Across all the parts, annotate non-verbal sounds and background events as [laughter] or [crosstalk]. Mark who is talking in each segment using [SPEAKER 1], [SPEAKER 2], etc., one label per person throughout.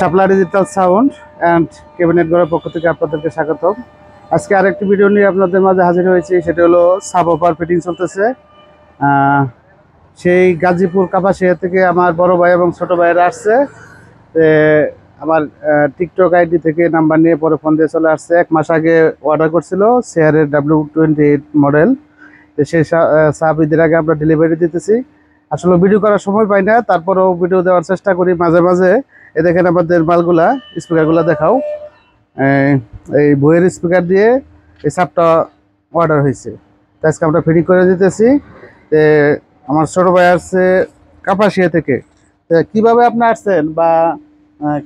[SPEAKER 1] Shapla digital sound and cabinet ঘরের পক্ষ থেকে আপনাদেরকে স্বাগতম। আজকে আরেকটি ভিডিও নিয়ে আপনাদের মাঝে হাজির হয়েছি, সেটা হলো সাব অপার ফিটিং চলতেছে। সেই গাজীপুর কাপাসিয়া থেকে আমার বড় ভাই এবং ছোট ভাইয়েরা আসছে। আমার টিকটক আইডি থেকে নাম্বার নিয়ে পরে ফোন দিয়ে চলে আসছে। এক মাস আগে অর্ডার করছিল শেয়ারের ডাব্লিউ টোয়েন্টি এইট মডেল তো সেই সাব ঈদের আগে আমরা ডেলিভারি দিতেছি। আসলে ভিডিও করার সময় পাই না, তারপরেও ভিডিও দেওয়ার চেষ্টা করি মাঝে মাঝে। এ দেখেন আমাদের মালগুলা স্পিকারগুলো দেখাও। এই- বইয়ের স্পিকার দিয়ে এই সাপটা অর্ডার হয়েছে। তো আজকে আমরা ফিটিং করে দিতেছি। আমার ছোট ভাই আসছে কাপাসিয়া থেকে। কীভাবে আপনি আসছেন বা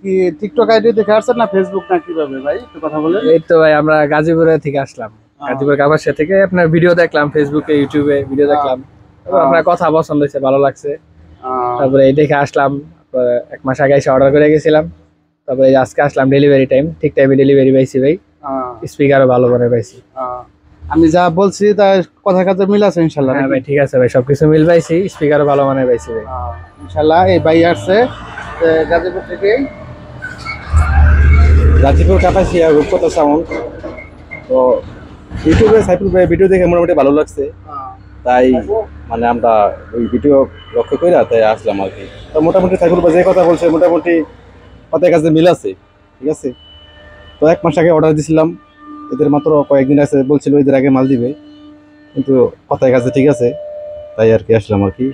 [SPEAKER 1] কি টিকটক আইডি দেখে আসছেন না ফেসবুক না কীভাবে ভাই? একটু কথা বলেন।
[SPEAKER 2] এই তো ভাই আমরা গাজীপুরে থেকে আসলাম। গাজীপুর কাপাসিয়া থেকে আপনার ভিডিও দেখলাম ফেসবুকে ইউটিউবে ভিডিও দেখলাম। আপনার কথা পছন্দ হয়েছে ভালো লাগছে। তারপরে এই দেখে আসলাম। এক মাস আগে এসে অর্ডার করে গেছিলাম। তারপরে আজকে আসলাম ডেলিভারি টাইম ঠিক টাইমে ডেলিভারি পাইছি ভাই। স্পিকারও ভালো করে পাইছি।
[SPEAKER 1] আমি যা বলছি তা কথা কাজে মিল আছে ইনশাল্লাহ
[SPEAKER 2] হ্যাঁ ভাই ঠিক আছে ভাই সবকিছু মিল পাইছি স্পিকারও ভালো মানে পাইছি ভাই।
[SPEAKER 1] ইনশাল্লাহ এই ভাই আসছে গাজীপুর থেকে।
[SPEAKER 3] গাজীপুর কাপাসিয়া রূপকথা সাউন্ড। তো ইউটিউবে সাইফুল ভাই ভিডিও দেখে মোটামুটি ভালো লাগছে। তাই মানে আমরা ওই ভিডিও লক্ষ্য করে তাই আসলাম আর কি। তো মোটামুটি সাইফুল ভাই যে কথা বলছে মোটামুটি কথার কাছে মিল আছে ঠিক আছে? তো এক মাস আগে অর্ডার দিছিলাম এদের মাত্র কয়েকদিন আছে বলছিল এদের আগে মাল দিবে কিন্তু কথার কাছে ঠিক আছে তাই আর কি আসলাম আর কি।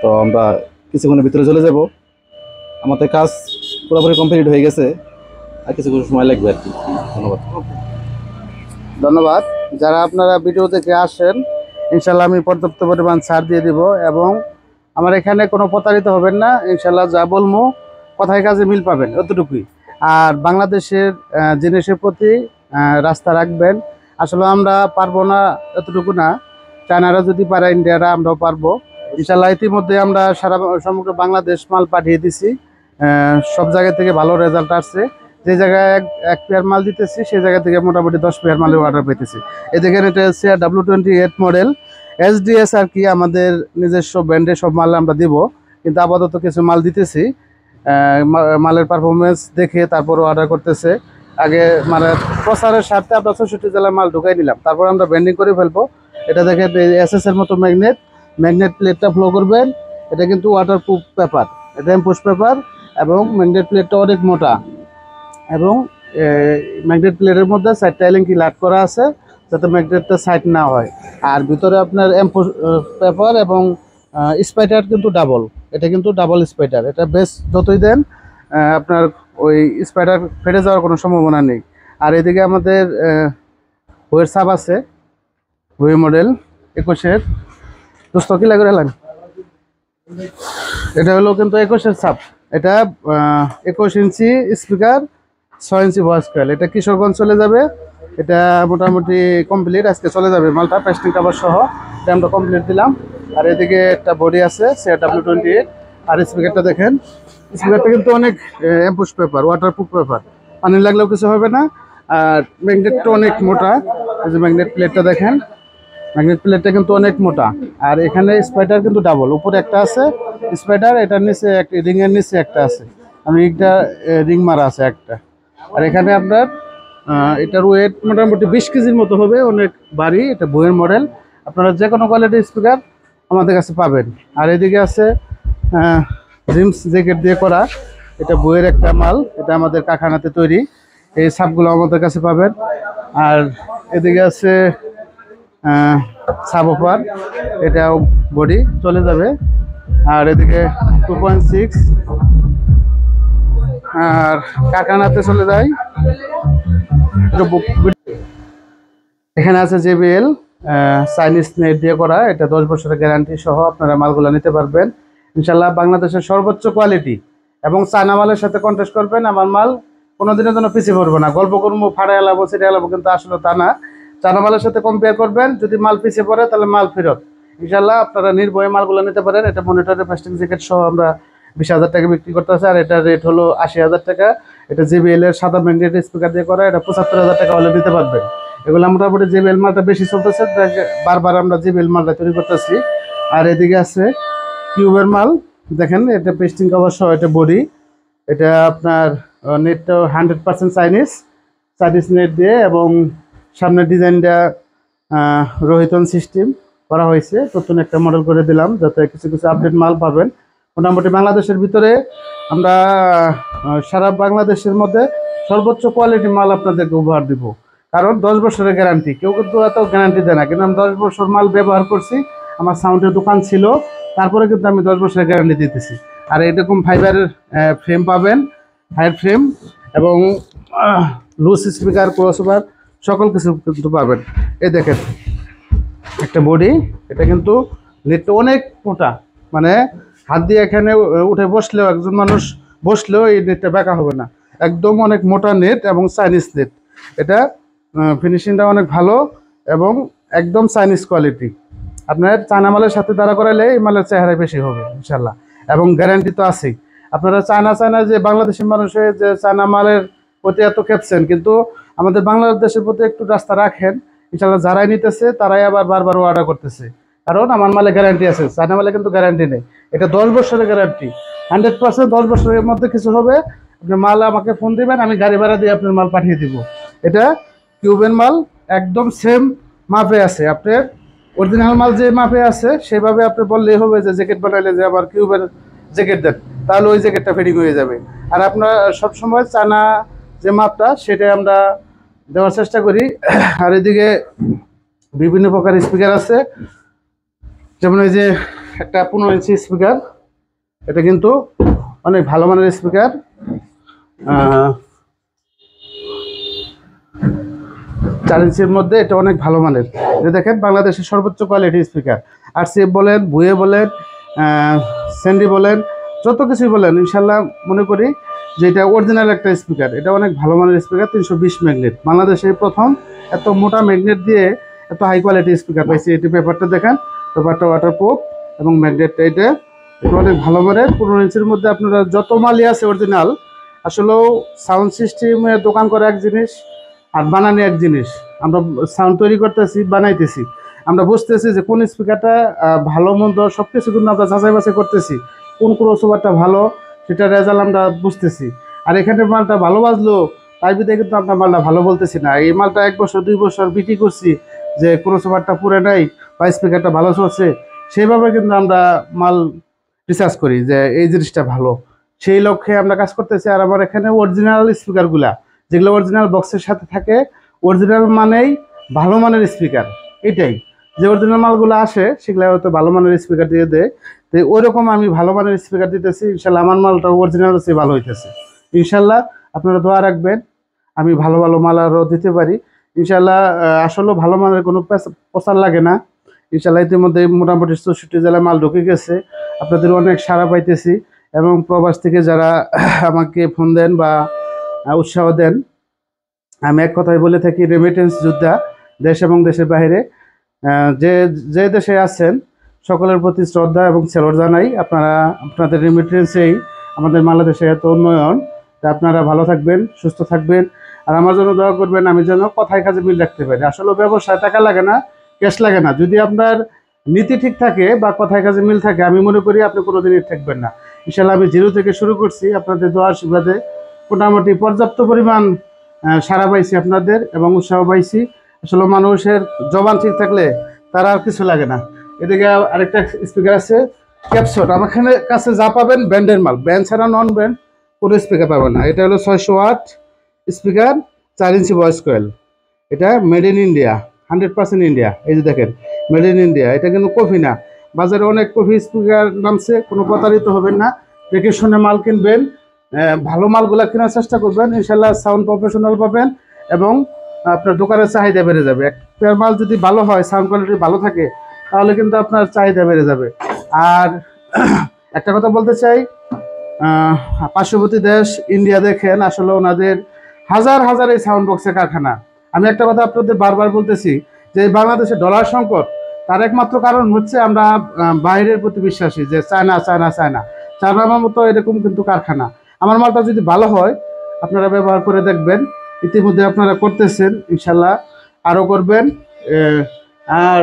[SPEAKER 3] তো আমরা কিছুক্ষণের ভিতরে চলে যাব। আমাদের কাজ পুরোপুরি কমপ্লিট হয়ে গেছে আর কিছুক্ষণ সময় লাগবে আর কি। ধন্যবাদ।
[SPEAKER 1] ধন্যবাদ। যারা আপনারা ভিডিও দেখে আসেন ইনশাল্লাহ আমি পর্যাপ্ত পরিমাণ ছাড় দিয়ে দিব এবং আমার এখানে কোনো প্রতারিত হবেন না ইনশাল্লাহ যা বলব কথায় কাজে মিল পাবেন অতটুকুই আর বাংলাদেশের জিনিসের প্রতি রাস্তা রাখবেন, আসলে আমরা পারব না এতটুকু না। চায়নারা যদি পারে, ইন্ডিয়ারা আমরাও পারব। ইনশাল্লাহ ইতিমধ্যে আমরা সারা সমগ্র বাংলাদেশ মাল পাঠিয়ে দিছি সব জায়গা থেকে ভালো রেজাল্ট আসছে। যে জায়গায় এক এক পেয়ার মাল দিতেছি, সেই জায়গা থেকে মোটামুটি দশ পেয়ার মালের অর্ডার পেতেছি। এই দেখেন, এটা হচ্ছে W twenty eight model S SDS আর কি আমাদের নিজস্ব ব্র্যান্ডে সব মাল আমরা দিব। কিন্তু আপাতত কিছু মাল দিতেছি। মালের পারফরমেন্স দেখে তারপরে অর্ডার করতেছে। আগে মানে প্রচারের স্বার্থে আমরা চৌষট্টি জেলায় মাল ঢুকাই নিলাম। তারপর আমরা ব্যান্ডিং করে ফেলব। এটা দেখেন এস এর মতো ম্যাগনেট ম্যাগনেট প্লেটটা ফ্লো করবেন। এটা কিন্তু ওয়াটার প্রুফ পেপার এটা এম্পোস পেপার এবং ম্যাগনেট প্লেটটা অনেক মোটা। এবং ম্যাগনেট প্লেটের মধ্যে সাইডটা এলিঙ্কি লাট করা আছে যাতে ম্যাগনেটটা সাইড না হয়। আর ভিতরে আপনার এম্পো পেপার এবং স্পাইটার কিন্তু ডাবল এটা কিন্তু ডাবল স্পাইটার এটা বেশ যতই দেন আপনার ওই স্পাইটার ফেটে যাওয়ার কোনো সম্ভাবনা নেই। আর এদিকে আমাদের বইয়ের সাপ আছে বই মডেল একুশের। দোস্ত, কি লাগে এলাম এটা হলো কিন্তু একুশের সাপ এটা একুশ ইঞ্চি স্পিকার ছয় ইঞ্চি ভয়েস এটা কিশোরগঞ্জ চলে যাবে। এটা মোটামুটি কমপ্লিট আজকে চলে যাবে মালটা পেস্টিং কাভার সহ। এটা আমরা কমপ্লিট দিলাম। আর এদিকে একটা বডি আছে সে ডাব্লিউ টোয়েন্টি এইট আর স্পিকারটা দেখেন। স্পিকারটা কিন্তু অনেক এম্পুস পেপার ওয়াটার প্রুফ পেপার পানি লাগলেও কিছু হবে না। আর ম্যাগনেটটা অনেক মোটা। এই যে ম্যাগনেট প্লেটটা দেখেন। ম্যাগনেট প্লেটটা কিন্তু অনেক মোটা। আর এখানে স্পাইডার কিন্তু ডাবল উপরে একটা আছে স্পাইডার এটার নিচে এক রিংয়ের নিচে একটা আছে। আমি রিংটা রিং মারা আছে একটা। আর এখানে আপনার এটার ওয়েট মোটামুটি বিশ কেজির মতো হবে, অনেক ভারী এটা বইয়ের মডেল আপনারা যে কোনো কোয়ালিটির স্পিকার আমাদের কাছে পাবেন। আর এদিকে আছে জিমস জ্যাকেট দিয়ে করা, এটা বইয়ের একটা মাল, এটা আমাদের কারখানাতে তৈরি, এই সাপগুলো আমাদের কাছে পাবেন। আর এদিকে আছে সাবফার এটাও বডি, চলে যাবে। আর এদিকে টু পয়েন্ট সিক্স আর কারখানাতে চলে এটা এখানে আছে জেবিএল চাইনিজ নেট দিয়ে করা। এটা দশ বছরের গ্যারান্টি সহ আপনারা মালগুলো নিতে পারবেন। ইনশাল্লাহ বাংলাদেশের সর্বোচ্চ কোয়ালিটি এবং চায়না মালের সাথে কন্টেস্ট করবেন। আমার মাল কোনোদিনের জন্য পিছিয়ে পড়বে না। গল্প করব ফাড়া এলাবো সেটা এলাবো কিন্তু আসলে তা না। চায়না মালের সাথে কম্পেয়ার করবেন। যদি মাল পিছিয়ে পড়ে, তাহলে মাল ফেরত। ইনশাল্লাহ আপনারা নির্ভয়ে মালগুলো নিতে পারেন। এটা মনিটরের ফাস্টিং জ্যাকেট সহ আমরা বিশ হাজার টাকা বিক্রি করতেছে, আর এটার রেট হলো আশি হাজার টাকা। এটা জেবিএল এর সাদা ম্যাগনেট স্পিকার দিয়ে করা, এটা পঁচাত্তর হাজার টাকা হলে দিতে পারবেন। এগুলো মোটামুটি জেবিএল মালটা বেশি চলতেছে বারবার আমরা জেবিএল মালটা তৈরি করতেছি। আর এদিকে আছে কিউবের মাল, দেখেন এটা পেস্টিং কভার সহ এটা বডি এটা আপনার নেটটা hundred percent Chinese Chinese net দিয়ে এবং সামনের ডিজাইনটা রোহিতন সিস্টেম করা হয়েছে। নতুন একটা মডেল করে দিলাম, যাতে কিছু কিছু আপডেট মাল পাবেন। মোটামুটি বাংলাদেশের ভিতরে আমরা সারা বাংলাদেশের মধ্যে সর্বোচ্চ কোয়ালিটি মাল আপনাদেরকে উপহার দিব। কারণ দশ বছরের গ্যারান্টি কেউ কিন্তু এত গ্যারান্টি দেয় না। কিন্তু আমি দশ বছর মাল ব্যবহার করছি, আমার সাউন্ডের দোকান ছিল, তারপরে কিন্তু আমি দশ বছরের গ্যারান্টি দিতেছি। আর এরকম ফাইবারের ফ্রেম পাবেন হাইট ফ্রেম এবং লুজ স্পিকার ক্রসওভার সকল কিছু কিন্তু পাবেন। এই দেখেন, একটা বডি এটা কিন্তু নেটটা অনেক মোটা। মানে হাত দিয়ে এখানে উঠে বসলেও একজন মানুষ বসলেও এই নেটটা বেঁকা হবে না। একদম অনেক মোটা নেট এবং চাইনিজ নেট। এটা ফিনিশিংটা অনেক ভালো এবং একদম চাইনিজ কোয়ালিটি আপনার চায়না মালের সাথে দাঁড়া করাইলে এই মালের চেহারা বেশি হবে ইনশাল্লাহ এবং গ্যারান্টি তো আছেই। আপনারা চায়না চায়না যে বাংলাদেশের মানুষের যে চায়না মালের প্রতি এত খেপছেন কিন্তু আমাদের বাংলাদেশের প্রতি একটু রাস্তা রাখেন। ইনশাল্লাহ যারাই নিতেছে, তারাই আবার বারবার অর্ডার করতেছে। কারণ আমার মালে গ্যারান্টি আছে, চায়না মালে কিন্তু গ্যারান্টি নেই। এটা দশ বছরের গ্যারান্টি হান্ড্রেড পার্সেন্ট দশ বছরের মধ্যে কিছু হবে। আপনি মাল আমাকে ফোন দিবেন, আমি গাড়ি ভাড়া দিয়ে আপনার মাল পাঠিয়ে দিব। এটা কিউবেন মাল, একদম সেম মাপে আছে। আপনার অরিজিনাল মাল যে মাপে আছে, সেভাবে আপনি বললেই হবে যে জ্যাকেট বানাইলে যে আবার কিউবের জ্যাকেট দেন, তাহলে ওই জ্যাকেটটা ফিটিং হয়ে যাবে। আর আপনার সবসময় চানা যে মাপটা সেটাই আমরা দেওয়ার চেষ্টা করি। আর এদিকে বিভিন্ন প্রকার স্পিকার আছে। যেমন ওই যে একটা পনেরো ইঞ্চি স্পিকার এটা কিন্তু অনেক ভালো মানের স্পিকার চার ইঞ্চির মধ্যে এটা অনেক ভালো মানের। এটা দেখেন, বাংলাদেশের সর্বোচ্চ কোয়ালিটি স্পিকার আর সেফ বলেন বুয়ে বলেন স্যান্ডি বলেন, যত কিছুই বলেন ইনশাল্লাহ মনে করি যে এটা অরিজিনাল একটা স্পিকার এটা অনেক ভালো মানের স্পিকার তিনশো বিশ ম্যাগনেট বাংলাদেশে প্রথম এত মোটা ম্যাগনেট দিয়ে এত হাই কোয়ালিটি স্পিকার পাইছি। এটি পেপারটা দেখেন পেপারটা ওয়াটারপ্রুফ এবং ম্যাগনেটটা এটা অনেক ভালো মানের পনেরো ইঞ্চির মধ্যে আপনারা যত মালই আছে অরিজিনাল আসলেও সাউন্ড সিস্টেমে দোকান করা এক জিনিস আর বানানি এক জিনিস। আমরা সাউন্ড তৈরি করতেছি, বানাইতেছি। আমরা বুঝতেছি যে কোন স্পিকারটা ভালো, মন্দ সব কিছু কিন্তু আমরা যাচাই বাছাই করতেছি। কোন ক্রসওভারটা ভালো, সেটা রেজাল্ট আমরা বুঝতেছি। আর এখানে মালটা ভালো বাজলো, তাই বিধে কিন্তু আমরা মালটা ভালো বলতেছি না। এই মালটা এক বছর, দুই বছর বিক্রি করছি যে ক্রসওভারটা পুরে নাই বা স্পিকারটা ভালো চলছে সেইভাবে কিন্তু আমরা মাল রিসার্চ করি যে এই জিনিসটা ভালো। সেই লক্ষ্যে আমরা কাজ করতেছি আর আমার এখানে অরিজিনাল স্পিকারগুলা যেগুলো অরিজিনাল বক্সের সাথে থাকে অরিজিনাল মানেই ভালো মানের স্পিকার এটাই। যে অরিজিনাল মালগুলো আসে, সেগুলো হয়তো ভালো মানের স্পিকার দিয়ে দেয়। তো ওইরকম আমি ভালো মানের স্পিকার দিতেছি, ইনশাল্লাহ আমার মালটা অরিজিনাল হচ্ছে ভালো হইতেছে। ইনশাল্লাহ আপনারা দোয়া রাখবেন, আমি ভালো ভালো মাল আরও দিতে পারি। ইনশাল্লাহ আসলেও ভালো মানের কোনো প্রচার লাগে না। ইনশাল্লাহ ইতিমধ্যে মোটামুটি চৌষট্টি জেলায় মাল ঢুকে গেছে। আপনাদের অনেক সাড়া পাইতেছি এবং প্রবাস থেকে যারা আমাকে ফোন দেন বা উৎসাহ দেন, আমি এক কথায় বলে থাকি রেমিটেন্স যোদ্ধা, দেশ এবং দেশের বাইরে যে যে দেশে আছেন, সকলের প্রতি শ্রদ্ধা এবং সেলর জানাই। আপনারা, আপনাদের রেমিটেন্সেই আমাদের বাংলাদেশে এত উন্নয়ন, তা আপনারা ভালো থাকবেন, সুস্থ থাকবেন। আর আমার জন্য দোয়া করবেন, আমি যেন কথায় কাজে মিল রাখতে পারি। আসলে ব্যবসায় টাকা লাগে না ক্যাশ লাগে না। যদি আপনার নীতি ঠিক থাকে বা কথায় কাজে মিল থাকে, আমি মনে করি আপনি কোনোদিনই থাকবেন না। ইনশাল্লাহ আমি জিরো থেকে শুরু করছি, আপনাদের দোয়া আশীর্বাদে। মোটামুটি পর্যাপ্ত পরিমাণ সাড়া পাইছি আপনাদের এবং উৎসাহ পাইছি। আসলে মানুষের জবান ঠিক থাকলে তারা আর কিছু লাগে না। এদিকে আরেকটা স্পিকার আছে ক্যাপশট আমার এখানে কাছে যা পাবেন ব্যান্ডের মাল। ব্যান্ড ছাড়া নন ব্যান্ড কোনো স্পিকার পাবেন না। এটা হলো ছয়শো ওয়াট স্পিকার চার ইঞ্চি ভয়েস কয়েল এটা made in India hundred percent India. এই যে দেখেন, মেড ইন ইন্ডিয়া। এটা কিন্তু কফি না। বাজারে অনেক কফি স্পিকার নামছে, কোনো প্রতারিত হবেন না। দেখে শুনে মাল কিনবেন ভালো মালগুলা কেনার চেষ্টা করবেন। ইনশাল্লাহ সাউন্ড প্রফেশনাল পাবেন এবং আপনার দোকানের চাহিদা বেড়ে যাবে। একটা মাল যদি ভালো হয়, সাউন্ড কোয়ালিটি ভালো থাকে, তাহলে কিন্তু আপনার চাহিদা বেড়ে যাবে। আর [clears throat] একটা কথা বলতে চাই পার্শ্ববর্তী দেশ, ইন্ডিয়া দেখেন, আসলে ওনাদের হাজার হাজার এই সাউন্ড বক্সের কারখানা। আমি একটা কথা আপনাদের বারবার বলতেছি যে বাংলাদেশে ডলার সংকট তার একমাত্র কারণ হচ্ছে আমরা বাইরের প্রতি বিশ্বাসী যে চায়না চায়না চায়না। চায়নার মতো এরকম কিন্তু কারখানা। আমার মালটা যদি ভালো হয়, আপনারা ব্যবহার করে দেখবেন। ইতিমধ্যে আপনারা করতেছেন, ইনশাল্লাহ আরও করবেন। আর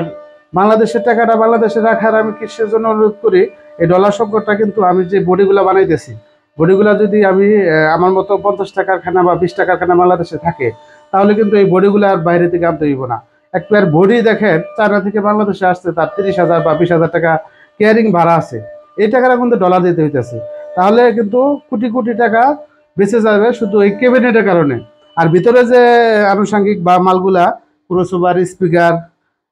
[SPEAKER 1] বাংলাদেশের টাকাটা বাংলাদেশে রাখার আমি কৃষির জন্য অনুরোধ করি, এই ডলার সংকটটা কিন্তু আমি যে বডিগুলো বানাইতেছি, বডিগুলো যদি আমি আমার মতো পঞ্চাশ টাকার খানা বা বিশ টাকার খানা বাংলাদেশে থাকে তাহলে কিন্তু এই বডিগুলো আর বাইরে থেকে আনতে হইব না। এক পেয়ার বডি দেখেন, চায়না থেকে বাংলাদেশে আসছে, তার তিরিশ হাজার বা বিশ হাজার টাকা কেয়ারিং ভাড়া আছে। এই টাকাটা কিন্তু ডলার দিতে হইতেছে। তাহলে কিন্তু কোটি কোটি টাকা বেঁচে যাবে শুধু এই ক্যাবিনেটের কারণে। আর ভিতরে যে আনুষঙ্গিক বা মালগুলা ক্রোসোভার স্পিকার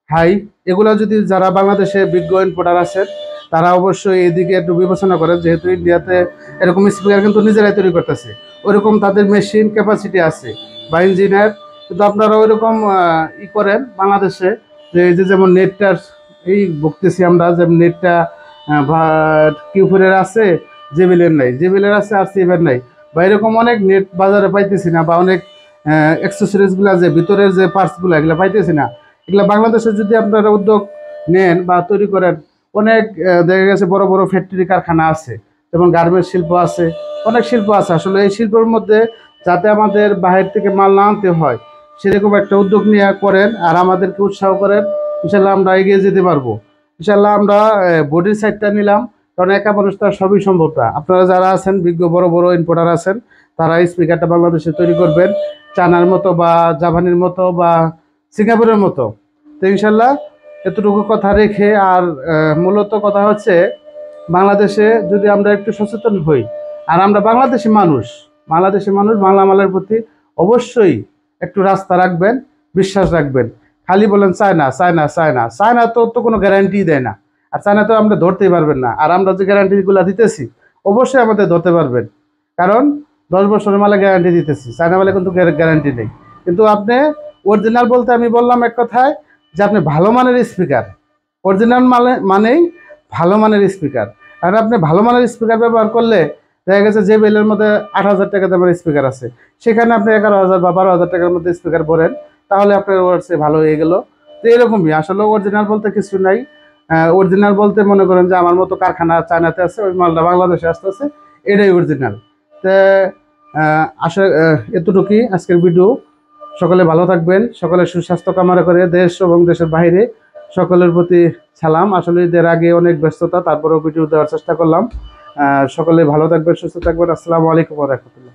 [SPEAKER 1] হাই এগুলা যদি যারা বাংলাদেশে বিজ্ঞ ইম্পোর্টার আছেন, তারা অবশ্যই এদিকে একটু বিবেচনা করেন, যেহেতু ইন্ডিয়াতে এরকম স্পিকার কিন্তু নিজেরাই তৈরি করতেছে। ওরকম তাদের মেশিন ক্যাপাসিটি আছে। বা ইঞ্জিনিয়ার কিন্তু আপনারা ওই রকম ই করেন বাংলাদেশে যে এই যে যেমন নেটটার এই বকতেছি আমরা যে নেটটা কিউফোরের আছে, জেবিলের নাই, জেবিলের আছে আর সিভের নাই। বা এরকম অনেক নেট বাজারে পাইতেছি না বা অনেক অ্যাক্সেসরিজগুলো যে ভিতরের যে পার্টসগুলো এগুলো পাইতেছি না। এগুলো বাংলাদেশে যদি আপনারা উদ্যোগ নেন বা তৈরি করেন, অনেক দেখা গেছে বড় বড় ফ্যাক্টরি কারখানা আছে, যেমন গার্মেন্টস শিল্প আছে, অনেক শিল্প আছে। আসলে এই শিল্পের মধ্যে যাতে আমাদের বাহির থেকে মাল না আনতে হয়। সেরকম একটা উদ্যোগ নিয়ে করেন আর আমাদেরকে উৎসাহ করেন। ইনশাল্লাহ আমরা এগিয়ে যেতে পারব। ইনশাল্লাহ আমরা বডির সাইডটা নিলাম। কারণ একা মানুষ তার সবই সম্ভব না। আপনারা যারা আছেন, বিজ্ঞ, বড় বড় ইম্পোর্টার আছেন, তারা স্পিকারটা বাংলাদেশে তৈরি করবেন। চানার মতো বা জাপানির মতো বা সিঙ্গাপুরের মতো। তো ইনশাল্লাহ এতটুকু কথা রেখে আর মূলত কথা হচ্ছে, বাংলাদেশে যদি আমরা একটু সচেতন হই, আর আমরা বাংলাদেশি মানুষ বাংলাদেশি মানুষ বাংলা মালের প্রতি অবশ্যই একটু রাস্তা রাখবেন, বিশ্বাস রাখবেন। খালি বলেন চায়না চায়না চায়না। চায়না তো তো কোনো গ্যারান্টি দেয় না। আর চায়না তো আমরা ধরতেই পারবেন না। আর আমরা যে গ্যারান্টিগুলো দিতেছি, অবশ্যই আমাদের ধরতে পারবেন। কারণ দশ বছরের মালে গ্যারান্টি দিতেছি। চায়না মালে কিন্তু গ্যারান্টি নেই। কিন্তু আপনি অরিজিনাল বলতে আমি বললাম এক কথায় যে আপনি ভালো মানের স্পিকার অরিজিনাল মানে মানেই ভালো মানের স্পিকার আর আপনি ভালো মানের স্পিকার ব্যবহার করলে দেখা গেছে যে বেলের মধ্যে আট হাজার টাকা দামের স্পিকার আছে। সেখানে আপনি এগারো হাজার বা বারো হাজার টাকার মধ্যে স্পিকার ভরেন, তাহলে আপনার ওয়ার্ডসে ভালো হয়ে গেল। তো এরকমই, আসলে অরিজিনাল বলতে কিছু নাই। অরিজিনাল বলতে মনে করেন যে আমার মতো কারখানা চায়নাতে আছে, ওই মালটা বাংলাদেশে আসতেছে, এটাই অরিজিনাল তো আশা এতটুকুই আজকের ভিডিও সকলে ভালো থাকবেন সকলে সুস্বাস্থ্য কামনা করে দেশ এবং দেশের বাইরে সকলের প্রতি সালাম। আসলে এদের আগে অনেক ব্যস্ততা, তারপরেও ভিডিও দেওয়ার চেষ্টা করলাম। সকলে ভালো থাকবেন সুস্থ থাকবেন। আসসালামু আলাইকুম রহমতুল্লাহ।